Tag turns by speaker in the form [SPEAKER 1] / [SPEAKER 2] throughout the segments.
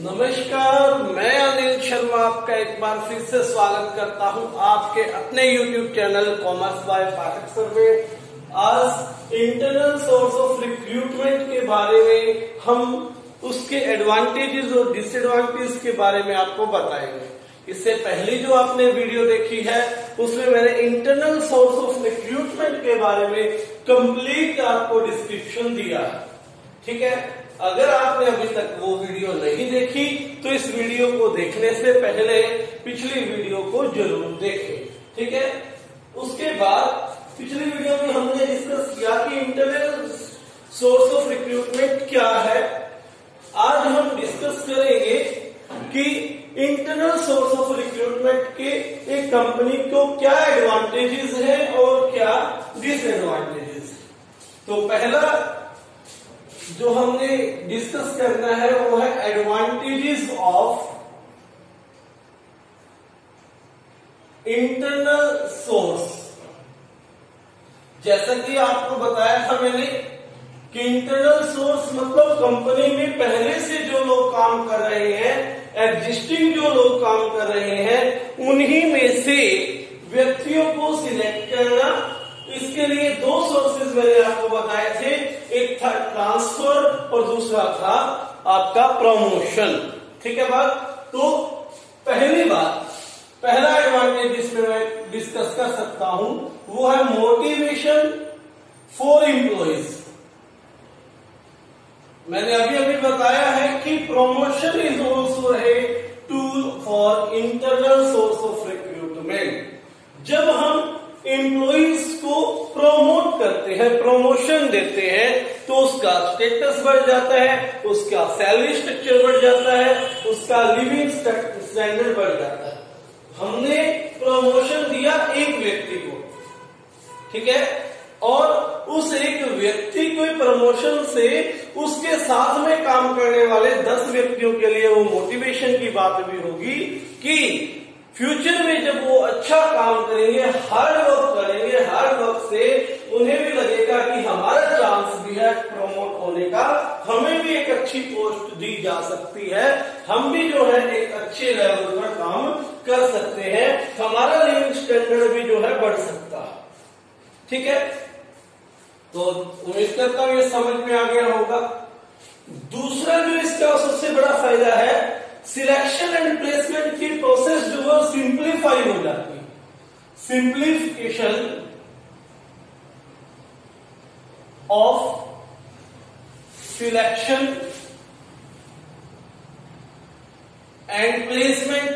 [SPEAKER 1] नमस्कार, मैं अनिल शर्मा आपका एक बार फिर से स्वागत करता हूँ आपके अपने YouTube channel commerce by Pathak sir में आज इंटरनल सोर्स ऑफ़ रिक्रूटमेंट के बारे में हम उसके एडवांटेजेस और डिसएडवांटेज के बारे में आपको बताएँगे। इससे पहले जो आपने वीडियो देखी है, उसमें मैंने इंटरनल सोर्स ऑफ़ रिक्रूटमेंट के बारे में कंप्लीट आपको डिस्क्रिप्शन दिया है। ठीक है? अगर आपने अभी तक वो वीडियो नहीं देखी तो इस वीडियो को देखने से पहले पिछली वीडियो को ज़रूर देखें, ठीक है? उसके बाद पिछली वीडियो में हमने डिस्कस किया कि इंटरनल सोर्स ऑफ़ रिक्रूटमेंट क्या है। आज हम डिस्कस करेंगे कि इंटरनल सोर्स ऑफ़ रिक्रूटमेंट के एक कंपनी को क्या एडवांटेजेस है और क्या डिसएडवांटेजेस तो पहला जो हमने डिस्कस करना है, वो है एडवांटेजेस ऑफ़ इंटरनल सोर्स जैसा कि आपको बताया था मैंने कि इंटरनल सोर्स मतलब कंपनी में पहले से जो लोग काम कर रहे हैं एग्जिस्टिंग जो लोग काम कर रहे हैं, उन्हीं में से व्यक्तियों को सिलेक्ट करना इसके लिए दो सोर्सेज मैंने आपको बताए थे। एक था ट्रांसफ़र और दूसरा था आपका प्रमोशन ठीक है बात? तो पहली बात, पहला एडवांटेज जिसमें मैं डिस्कस कर सकता हूँ, वो है मोटिवेशन फॉर इंप्लॉइज मैंने अभी अभी बताया है कि प्रमोशन इज़ ऑल्सो है tool for internal source of recruitment जब हम एम्प्लॉइज को प्रमोट करते हैं प्रमोशन देते हैं तो उसका स्टेटस बढ़ जाता है, उसका सैलरी स्ट्रक्चर बढ़ जाता है, उसका लिविंग स्टैंडर्ड बढ़ जाता है। हमने प्रमोशन दिया एक व्यक्ति को, ठीक है? और उस एक व्यक्ति को प्रमोशन से उसके साथ में काम करने वाले दस व्यक्तियों के लिए वो मोटिवेशन की बात भी होगी कि फ्यूचर में जब वो अच्छा काम करेंगे हर वक्त करेंगे हर वक्त से उन्हें भी लगेगा कि हमारा चांस भी है प्रमोट होने का। हमें भी एक अच्छी पोस्ट दी जा सकती है। हम भी जो है एक अच्छे लेवल पर काम कर सकते हैं। हमारा लिविंग स्टैंडर्ड भी जो है बढ़ सकता है। ठीक है? तो उम्मीद करता हूँ ये समझ में आ गया होगा। दूसरा जो इसका सबसे बड़ा फ़ायदा है सिलेक्शन एंड प्लेसमेंट की प्रोसेस जो है सिंप्लीफाई हो जाती है। Simplification of selection and placement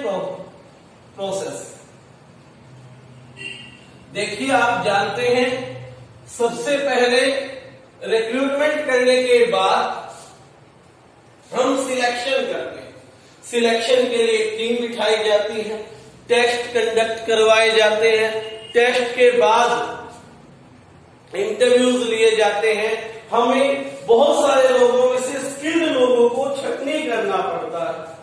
[SPEAKER 1] process देखिए, आप जानते हैं, सबसे पहले रिक्रूटमेंट करने के बाद हम सिलेक्शन करते हैं। सिलेक्शन के लिए टीम बिठाई जाती है, टेस्ट कंडक्ट करवाए जाते हैं, टेस्ट के बाद इंटरव्यूज़ लिए जाते हैं। हमें बहुत सारे लोगों में से स्किल्ड लोगों को छटनी करना पड़ता है,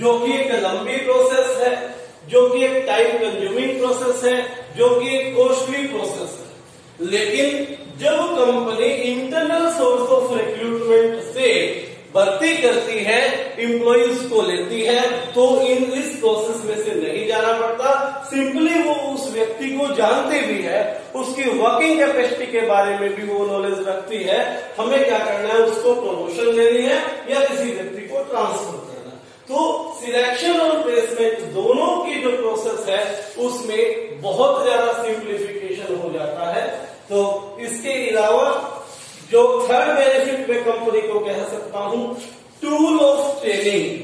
[SPEAKER 1] जो कि एक लंबी प्रोसेस है, जो कि एक टाइम कंज्यूमिंग प्रोसेस है, जो कि एक कॉस्टली प्रोसेस है। लेकिन जब company internal source of recruitment से भर्ती करती है इंप्लॉइज को लेती है तो इन इस प्रोसेस में से नहीं जाना पड़ता। सिंपली वो उस व्यक्ति को जानते भी है, उसकी वर्किंग कैपेसिटी के बारे में भी वो नॉलेज रखती है। हमें क्या करना है, उसको प्रमोशन देनी है या किसी व्यक्ति को ट्रांसफ़र करना। तो सिलेक्शन और प्लेसमेंट दोनों की जो प्रोसेस है, उसमें बहुत ज़्यादा सिंप्लीफिकेशन हो जाता है। तो इसके अलावा जो थर्ड बेनिफिट मैं कंपनी को कह सकता हूँ tool of training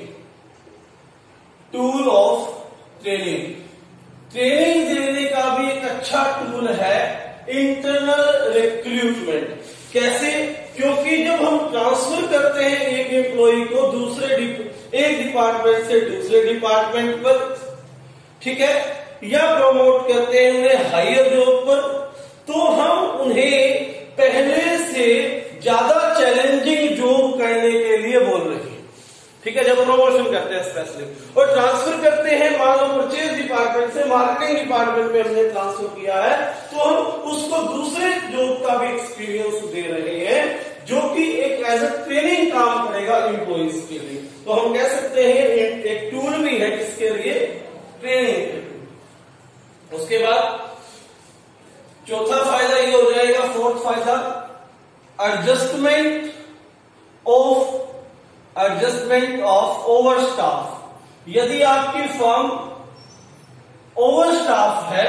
[SPEAKER 1] tool of training training देने का भी एक अच्छा टूल है इंटरनल रिक्रूटमेंट कैसे? क्योंकि जब हम ट्रांसफ़र करते हैं एक एम्प्लॉय को दूसरे एक डिपार्टमेंट से दूसरे डिपार्टमेंट पर, ठीक है? या प्रमोट करते हैं उन्हें हायर जॉब पर स्पेशली और ट्रांसफ़र करते हैं मान लो परचेज डिपार्टमेंट से मार्केटिंग डिपार्टमेंट में हमने ट्रांसफ़र किया है। तो हम उसको दूसरे जॉब का भी एक्सपीरियंस दे रहे हैं, जो कि एक एज ए ट्रेनिंग काम करेगा एम्प्लॉइज के लिए। तो हम कह सकते हैं एक टूल भी है किसके लिए ट्रेनिंग उसके बाद चौथा फ़ायदा ये हो जाएगा फोर्थ फ़ायदा adjustment of adjustment of over staff यदि आपकी फर्म ओवर स्टाफ है,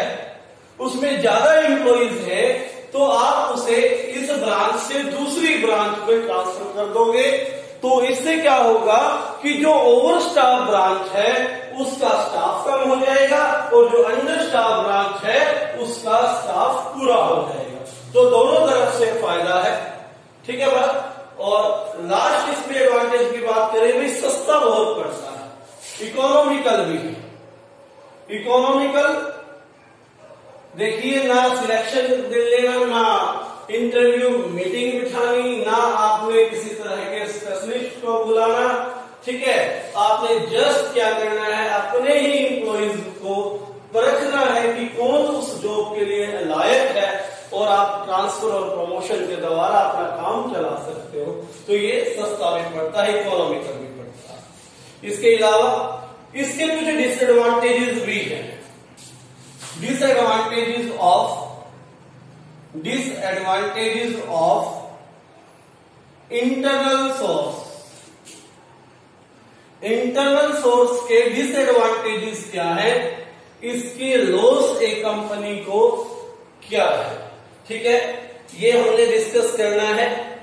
[SPEAKER 1] उसमें ज़्यादा एम्प्लॉइज है तो आप उसे इस ब्रांच से दूसरी ब्रांच में ट्रांसफ़र कर दोगे। तो इससे क्या होगा कि जो ओवर स्टाफ ब्रांच है, उसका स्टाफ कम हो जाएगा और जो अंडर स्टाफ ब्रांच है, उसका स्टाफ पूरा हो जाएगा। तो दोनों तरफ़ से फ़ायदा है। ठीक है बात? और लास्ट इसमें एडवांटेज की बात करें भाई सस्ता बहुत पड़ता है। इकोनॉमिकल भी। है इकोनॉमिकल देखिए, ना सिलेक्शन लेना ना इंटरव्यू मीटिंग बिठानी, ना आपने किसी तरह के स्पेशलिस्ट को बुलाना, ठीक है? आपने जस्ट क्या करना है, अपने ही इंप्लॉइज को परखना है कि कौन उस जॉब के लिए लायक है और आप ट्रांसफ़र और प्रमोशन के द्वारा अपना काम चला सकते हो। तो ये सस्ता भी पड़ता है इकोनॉमिकल है इसके अलावा, इसके कुछ डिसएडवांटेजेस भी हैं। Disadvantages of disadvantages of internal source internal source के डिसएडवांटेजेस क्या है? इसके लॉस एक कंपनी को क्या है? ठीक है? ये हमने डिस्कस करना है।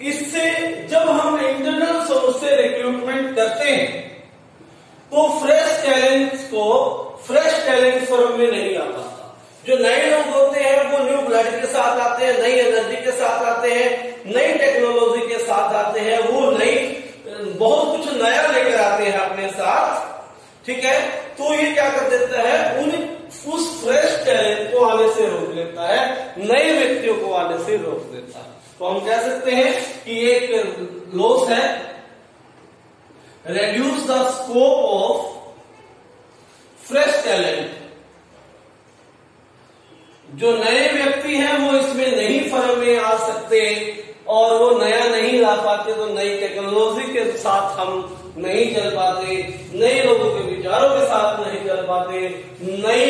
[SPEAKER 1] इससे जब हम इंटरनल सोर्स से रिक्रूटमेंट करते हैं। तो फ्रेश टैलेंट्स को फ्रेश टैलेंट फर्म में नहीं आ पाता। जो नए लोग होते हैं, वो न्यू ब्लड के साथ आते हैं, नई एनर्जी के साथ आते हैं, नई टेक्नोलॉजी के साथ आते हैं, वो नई, बहुत कुछ नया लेकर आते हैं अपने साथ। ठीक है? तो ये क्या कर देता है? उन, उस फ्रेश टैलेंट को आने से रोक लेता है, नए व्यक्तियों को आने से रोक देता है। तो हम कह सकते हैं कि एक लॉस है। Reduce the scope of fresh talent. जो नए व्यक्ति हैं, वो इसमें नहीं फर्म में आ सकते और वो नया नहीं ला पाते तो नई टेक्नोलॉजी के साथ हम नहीं चल पाते, नए लोगों के विचारों के साथ नहीं चल पाते, नई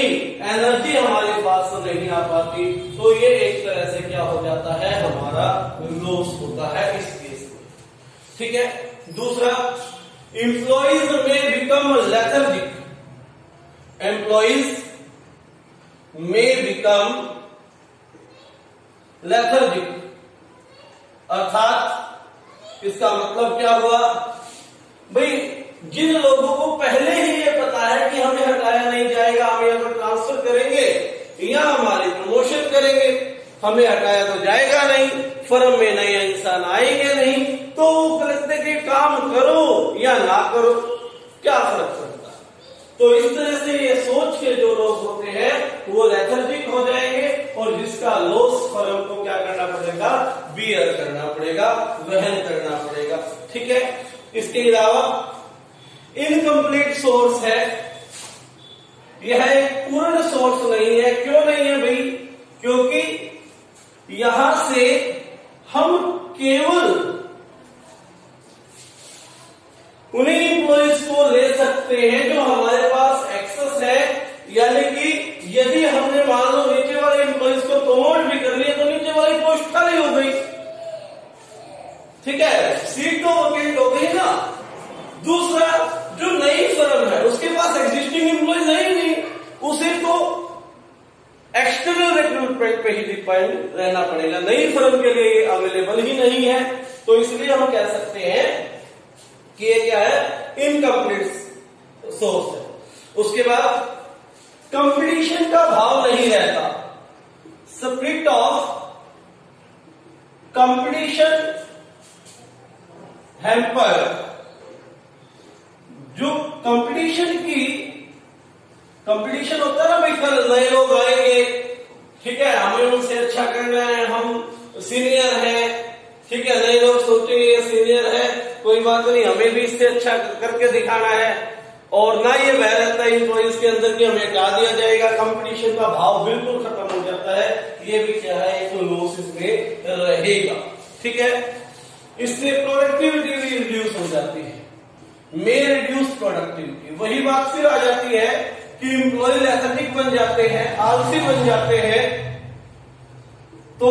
[SPEAKER 1] एनर्जी हमारे पास नहीं आ पाती। तो ये एक तरह से क्या हो जाता है, हमारा लॉस होता है इस केस में। ठीक है? दूसरा employees may become lethargic. Employees may become lethargic. अर्थात इसका मतलब क्या हुआ? भाई, जिन लोगों को पहले ही ये पता है कि हमें हटाया नहीं जाएगा, हम यहाँ पर ट्रांसफ़र करेंगे या हमारी प्रमोशन करेंगे, हमें हटाया तो जाएगा नहीं। फर्म में नए इंसान आएँगे नहीं तो कहते कि काम करो या ना करो, क्या फ़र्क पड़ता? तो इस तरह से ये सोच के जो लोग होते हैं, वो लेथर्जिक हो जाएँगे और जिसका लॉस फर्म को क्या करना पड़ेगा? बियर करना पड़ेगा, वहन करना पड़ेगा। ठीक है? इसके अलावा इनकम्प्लीट सोर्स है। यह एक पूर्ण सोर्स नहीं है। क्यों नहीं है भाई? क्योंकि यहाँ से हम केवल उन्हीं इंप्लॉइज को ले सकते हैं जो हमारे पास एक्सेस है। यानी कि यदि हमने मान लो नीचे वाले इंप्लॉइज को प्रमोट भी कर लिया तो नीचे वाली पोस्ट खाली हो गई। ठीक है? सीट तो वकेंट हो गई ना। दूसरा, जो नई फर्म है, उसके पास एग्जिस्टिंग ही नहीं। उसे तो एक्सटर्नल रिक्रूटमेंट पे ही डिपेंड रहना पड़ेगा। नई फर्म के लिए अवेलेबल ही नहीं है। तो इसलिए हम कह सकते हैं कि ये क्या है? इनकम्प्लीट सोर्स है। उसके बाद कंपटीशन का भाव नहीं रहता। स्प्रिट ऑफ़ कंपटीशन हैम्पर जो कंपटीशन की कंपटीशन होता है ना, भाई कल नए लोग आएँगे। ठीक है, हमें उनसे अच्छा करना है, हम सीनियर है। ठीक है, नए लोग सोचेंगे ये सीनियर है, कोई बात नहीं, हमें भी इससे अच्छा करके दिखाना है। और ना ये बह रहता है इंप्लॉइज के अंदर कि हमें हटा दिया जाएगा कंपटीशन का भाव बिल्कुल खत्म हो जाता है। ये भी क्या है, एक लॉस इसमें रहेगा। ठीक है, इससे प्रोडक्टिविटी भी रिड्यूस हो जाती है। मे रिड्यूस प्रोडक्टिविटी वही बात फिर आ जाती है कि इंप्लॉय लेथेटिक बन जाते हैं, आलसी बन जाते हैं तो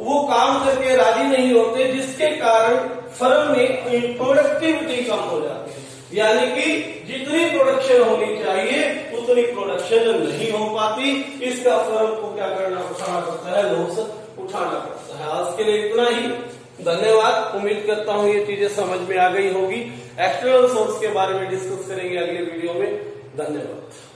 [SPEAKER 1] वो काम करके राज़ी नहीं होते, जिसके कारण फर्म में प्रोडक्टिविटी कम हो जाती है। यानी कि जितनी प्रोडक्शन होनी चाहिए, उतनी प्रोडक्शन नहीं हो पाती। इसका फर्म को क्या करना, उठाना पड़ता है लॉस उठाना पड़ता है। आज के लिए इतना ही। धन्यवाद। उम्मीद करता हूँ ये चीज़ें समझ में आ गई होगी। एक्सटर्नल सोर्स के बारे में डिस्कस करेंगे अगले वीडियो में। धन्यवाद।